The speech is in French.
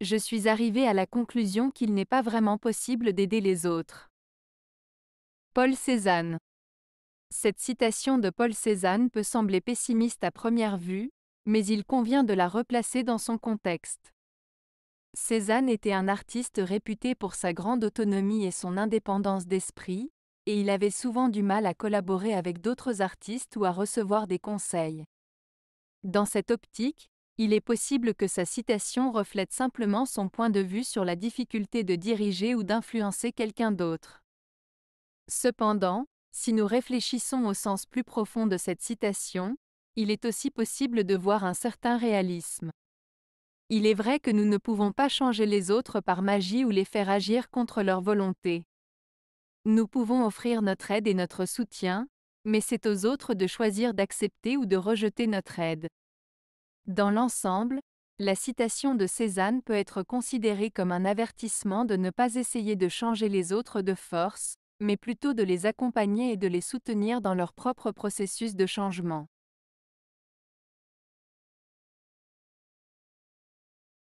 je suis arrivé à la conclusion qu'il n'est pas vraiment possible d'aider les autres. Paul Cézanne Cette citation de Paul Cézanne peut sembler pessimiste à première vue, mais il convient de la replacer dans son contexte. Cézanne était un artiste réputé pour sa grande autonomie et son indépendance d'esprit, et il avait souvent du mal à collaborer avec d'autres artistes ou à recevoir des conseils. Dans cette optique, il est possible que sa citation reflète simplement son point de vue sur la difficulté de diriger ou d'influencer quelqu'un d'autre. Cependant, si nous réfléchissons au sens plus profond de cette citation, il est aussi possible de voir un certain réalisme. Il est vrai que nous ne pouvons pas changer les autres par magie ou les faire agir contre leur volonté. Nous pouvons offrir notre aide et notre soutien, mais c'est aux autres de choisir d'accepter ou de rejeter notre aide. Dans l'ensemble, la citation de Cézanne peut être considérée comme un avertissement de ne pas essayer de changer les autres de force, mais plutôt de les accompagner et de les soutenir dans leur propre processus de changement.